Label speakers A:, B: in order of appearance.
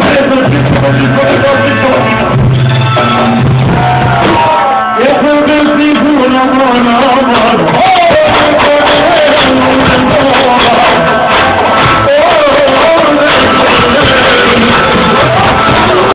A: Gracias.